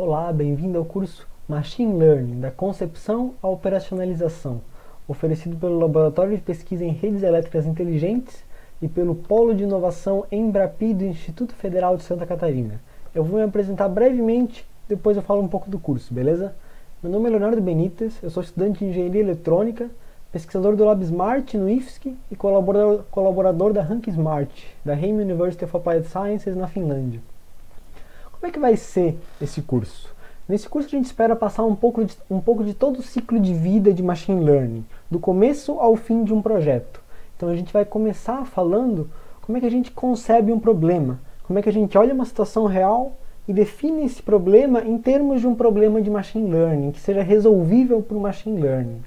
Olá, bem-vindo ao curso Machine Learning, da concepção à operacionalização, oferecido pelo Laboratório de Pesquisa em Redes Elétricas Inteligentes e pelo Polo de Inovação Embrapi do Instituto Federal de Santa Catarina. Eu vou me apresentar brevemente, depois eu falo um pouco do curso, beleza? Meu nome é Leonardo Benites, eu sou estudante de Engenharia Eletrônica, pesquisador do LabSmart no IFSC e colaborador, colaborador da Rank Smart, da Heim University of Applied Sciences na Finlândia. Como é que vai ser esse curso? Nesse curso a gente espera passar um pouco, de, um pouco de todo o ciclo de vida de Machine Learning, do começo ao fim de um projeto. Então a gente vai começar falando como é que a gente concebe um problema, como é que a gente olha uma situação real e define esse problema em termos de um problema de Machine Learning, que seja resolvível por Machine Learning.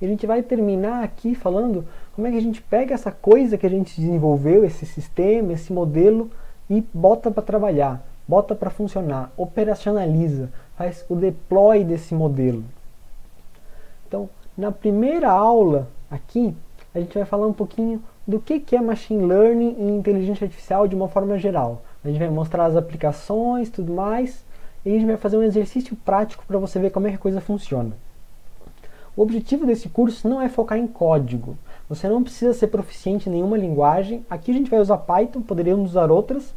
E a gente vai terminar aqui falando como é que a gente pega essa coisa que a gente desenvolveu, esse sistema, esse modelo, e bota para trabalhar bota para funcionar, operacionaliza, faz o deploy desse modelo. Então, na primeira aula aqui, a gente vai falar um pouquinho do que, é Machine Learning e Inteligência Artificial de uma forma geral. A gente vai mostrar as aplicações, tudo mais, e a gente vai fazer um exercício prático para você ver como é que a coisa funciona. O objetivo desse curso não é focar em código. Você não precisa ser proficiente em nenhuma linguagem. Aqui a gente vai usar Python, poderíamos usar outras,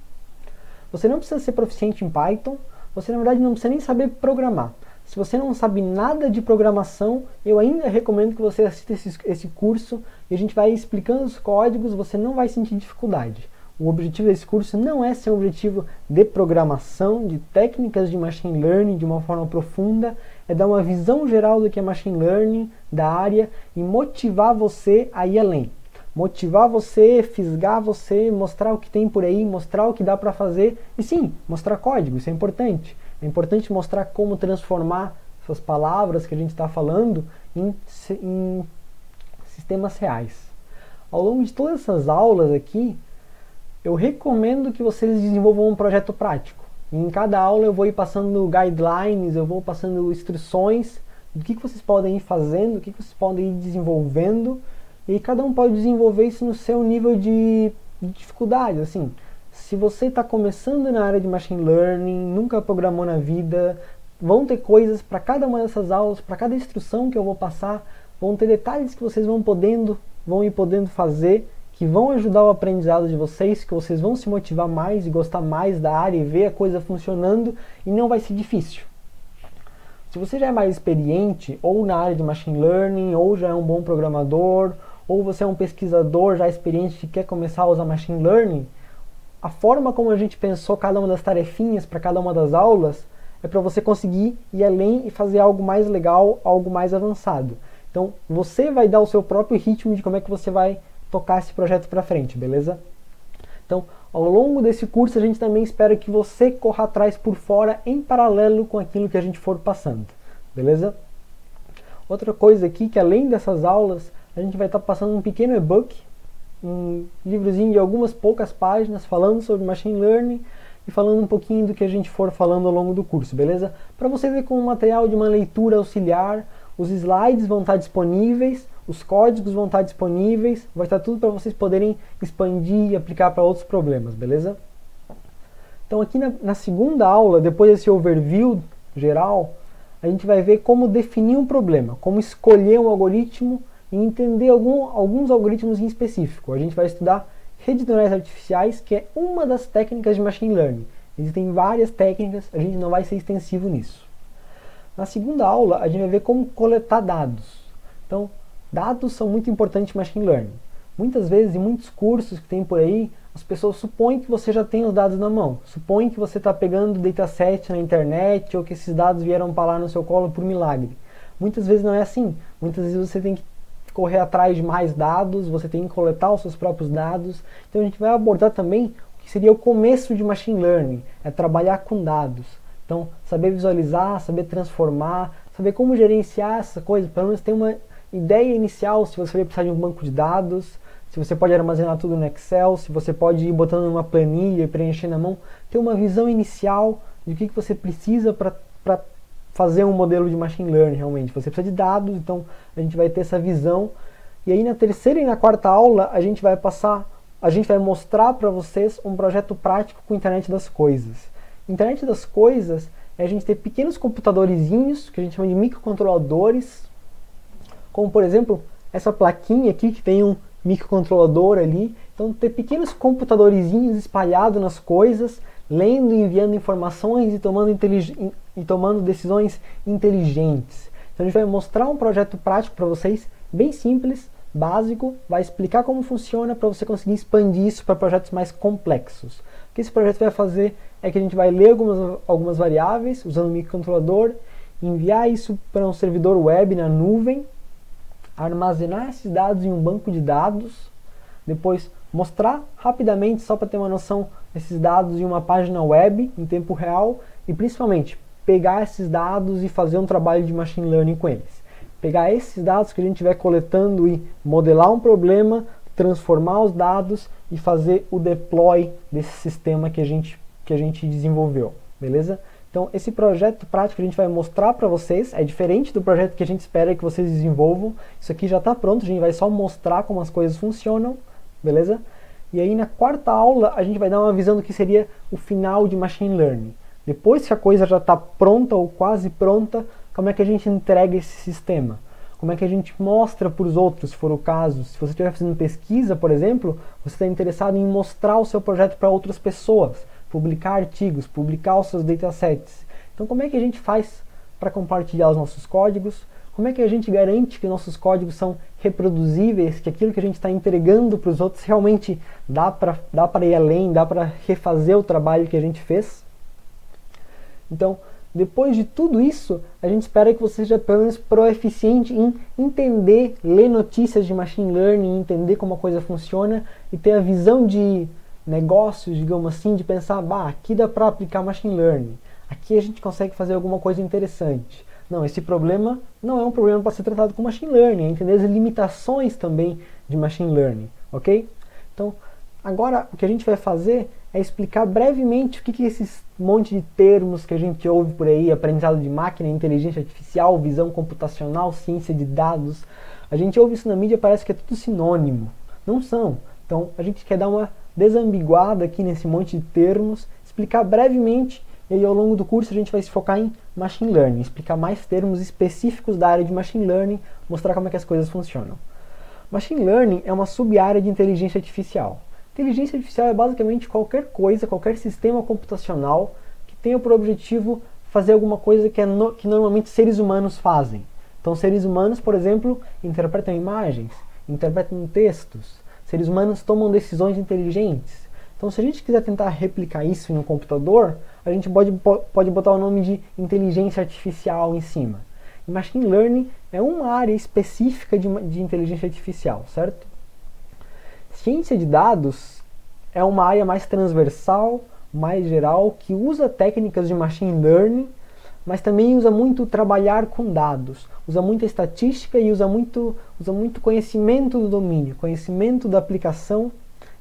você não precisa ser proficiente em Python, você na verdade não precisa nem saber programar. Se você não sabe nada de programação, eu ainda recomendo que você assista esse, esse curso e a gente vai explicando os códigos, você não vai sentir dificuldade. O objetivo desse curso não é ser um objetivo de programação, de técnicas de machine learning de uma forma profunda, é dar uma visão geral do que é machine learning, da área e motivar você a ir além motivar você, fisgar você, mostrar o que tem por aí, mostrar o que dá para fazer e sim, mostrar código, isso é importante. É importante mostrar como transformar essas palavras que a gente está falando em, em sistemas reais. Ao longo de todas essas aulas aqui, eu recomendo que vocês desenvolvam um projeto prático. Em cada aula eu vou ir passando guidelines, eu vou passando instruções do que, que vocês podem ir fazendo, o que, que vocês podem ir desenvolvendo e cada um pode desenvolver isso no seu nível de, de dificuldade, assim. Se você está começando na área de machine learning, nunca programou na vida, vão ter coisas para cada uma dessas aulas, para cada instrução que eu vou passar, vão ter detalhes que vocês vão podendo, vão ir podendo fazer, que vão ajudar o aprendizado de vocês, que vocês vão se motivar mais e gostar mais da área e ver a coisa funcionando e não vai ser difícil. Se você já é mais experiente, ou na área de machine learning, ou já é um bom programador, ou você é um pesquisador já experiente que quer começar a usar machine learning, a forma como a gente pensou cada uma das tarefinhas para cada uma das aulas é para você conseguir ir além e fazer algo mais legal, algo mais avançado. Então, você vai dar o seu próprio ritmo de como é que você vai tocar esse projeto para frente, beleza? Então, ao longo desse curso, a gente também espera que você corra atrás por fora em paralelo com aquilo que a gente for passando, beleza? Outra coisa aqui que além dessas aulas, a gente vai estar tá passando um pequeno e-book, um livrozinho de algumas poucas páginas falando sobre machine learning e falando um pouquinho do que a gente for falando ao longo do curso, beleza? Para você ver como material de uma leitura auxiliar, os slides vão estar disponíveis, os códigos vão estar disponíveis, vai estar tudo para vocês poderem expandir e aplicar para outros problemas, beleza? Então aqui na, na segunda aula, depois desse overview geral, a gente vai ver como definir um problema, como escolher um algoritmo e entender algum, alguns algoritmos em específico. A gente vai estudar redes neurais artificiais, que é uma das técnicas de machine learning. Existem várias técnicas, a gente não vai ser extensivo nisso. Na segunda aula, a gente vai ver como coletar dados. Então, dados são muito importantes em machine learning. Muitas vezes, em muitos cursos que tem por aí, as pessoas supõem que você já tem os dados na mão. Supõem que você está pegando dataset na internet ou que esses dados vieram para lá no seu colo por milagre. Muitas vezes não é assim. Muitas vezes você tem que correr atrás de mais dados, você tem que coletar os seus próprios dados. Então a gente vai abordar também o que seria o começo de machine learning, é trabalhar com dados. Então, saber visualizar, saber transformar, saber como gerenciar essa coisa, pelo menos ter uma ideia inicial se você vai precisar de um banco de dados, se você pode armazenar tudo no Excel, se você pode ir botando numa planilha e preencher na mão, ter uma visão inicial de o que, que você precisa para fazer um modelo de machine learning realmente. Você precisa de dados, então a gente vai ter essa visão. E aí na terceira e na quarta aula a gente vai passar, a gente vai mostrar para vocês um projeto prático com internet das coisas. Internet das coisas é a gente ter pequenos computadorzinhos, que a gente chama de microcontroladores, como por exemplo essa plaquinha aqui que tem um microcontrolador ali. Então ter pequenos computadorzinhos espalhados nas coisas, lendo e enviando informações e tomando, e tomando decisões inteligentes. Então a gente vai mostrar um projeto prático para vocês, bem simples, básico, vai explicar como funciona para você conseguir expandir isso para projetos mais complexos. O que esse projeto vai fazer é que a gente vai ler algumas, algumas variáveis usando o microcontrolador, enviar isso para um servidor web na nuvem, armazenar esses dados em um banco de dados, depois mostrar rapidamente, só para ter uma noção, esses dados em uma página web em tempo real e principalmente pegar esses dados e fazer um trabalho de machine learning com eles. Pegar esses dados que a gente estiver coletando e modelar um problema, transformar os dados e fazer o deploy desse sistema que a gente, que a gente desenvolveu, beleza? Então, esse projeto prático a gente vai mostrar para vocês é diferente do projeto que a gente espera que vocês desenvolvam. Isso aqui já está pronto, a gente vai só mostrar como as coisas funcionam, beleza? E aí, na quarta aula, a gente vai dar uma visão do que seria o final de Machine Learning. Depois que a coisa já está pronta ou quase pronta, como é que a gente entrega esse sistema? Como é que a gente mostra para os outros, se for o caso? Se você estiver fazendo pesquisa, por exemplo, você está interessado em mostrar o seu projeto para outras pessoas publicar artigos, publicar os seus datasets. Então como é que a gente faz para compartilhar os nossos códigos? Como é que a gente garante que nossos códigos são reproduzíveis, que aquilo que a gente está entregando para os outros realmente dá para dá ir além, dá para refazer o trabalho que a gente fez? Então, depois de tudo isso, a gente espera que você seja pelo menos proeficiente em entender, ler notícias de machine learning, entender como a coisa funciona e ter a visão de negócios, digamos assim, de pensar, bah, aqui dá para aplicar machine learning, aqui a gente consegue fazer alguma coisa interessante. Não, esse problema não é um problema para ser tratado com machine learning, é entender as limitações também de machine learning, ok? Então, agora o que a gente vai fazer é explicar brevemente o que, que esses monte de termos que a gente ouve por aí, aprendizado de máquina, inteligência artificial, visão computacional, ciência de dados, a gente ouve isso na mídia parece que é tudo sinônimo. Não são. Então, a gente quer dar uma desambiguada aqui nesse monte de termos, explicar brevemente e aí ao longo do curso a gente vai se focar em Machine Learning, explicar mais termos específicos da área de Machine Learning, mostrar como é que as coisas funcionam. Machine Learning é uma sub-área de inteligência artificial. Inteligência artificial é basicamente qualquer coisa, qualquer sistema computacional que tenha por objetivo fazer alguma coisa que, é no, que normalmente seres humanos fazem. Então seres humanos, por exemplo, interpretam imagens, interpretam textos, Seres humanos tomam decisões inteligentes. Então, se a gente quiser tentar replicar isso em um computador, a gente pode, pode botar o nome de inteligência artificial em cima. E machine learning é uma área específica de, de inteligência artificial, certo? Ciência de dados é uma área mais transversal, mais geral, que usa técnicas de machine learning mas também usa muito trabalhar com dados, usa muita estatística e usa muito, usa muito conhecimento do domínio, conhecimento da aplicação,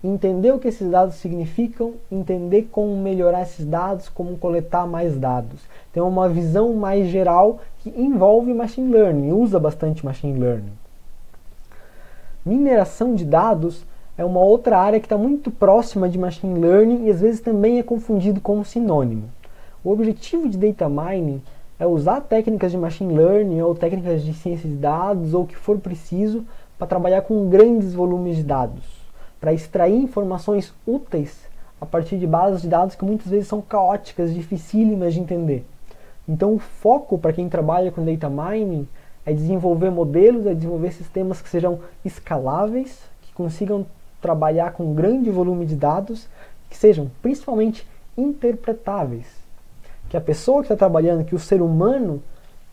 entender o que esses dados significam, entender como melhorar esses dados, como coletar mais dados. Tem uma visão mais geral que envolve machine learning, usa bastante machine learning. Mineração de dados é uma outra área que está muito próxima de machine learning e às vezes também é confundido com um sinônimo. O objetivo de data mining é usar técnicas de machine learning ou técnicas de ciência de dados ou o que for preciso para trabalhar com grandes volumes de dados, para extrair informações úteis a partir de bases de dados que muitas vezes são caóticas, dificílimas de entender. Então o foco para quem trabalha com data mining é desenvolver modelos, é desenvolver sistemas que sejam escaláveis, que consigam trabalhar com grande volume de dados, que sejam principalmente interpretáveis que a pessoa que está trabalhando, que o ser humano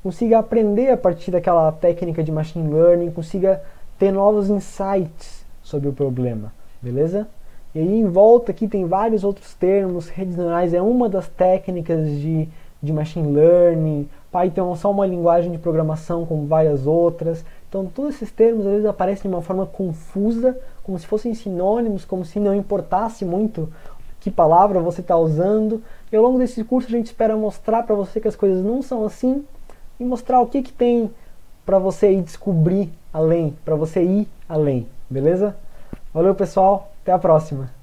consiga aprender a partir daquela técnica de machine learning, consiga ter novos insights sobre o problema, beleza? E aí em volta aqui tem vários outros termos, redes neurais é uma das técnicas de, de machine learning, Python é só uma linguagem de programação como várias outras, então todos esses termos às vezes aparecem de uma forma confusa, como se fossem sinônimos, como se não importasse muito que palavra você está usando. E ao longo desse curso a gente espera mostrar para você que as coisas não são assim e mostrar o que, que tem para você ir descobrir além, para você ir além, beleza? Valeu pessoal, até a próxima!